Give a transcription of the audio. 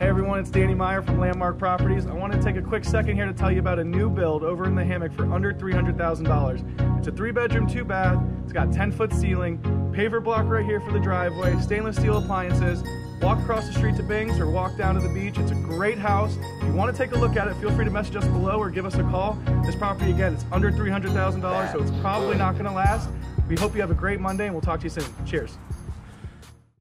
Hey everyone, it's Danny Meyer from Landmark Properties. I want to take a quick second here to tell you about a new build over in the hammock for under $300,000. It's a three bedroom, two bath. It's got 10 foot ceiling, paver block right here for the driveway, stainless steel appliances. Walk across the street to Bing's or walk down to the beach. It's a great house. If you want to take a look at it, feel free to message us below or give us a call. This property, again, it's under $300,000, so it's probably not going to last. We hope you have a great Monday and we'll talk to you soon. Cheers.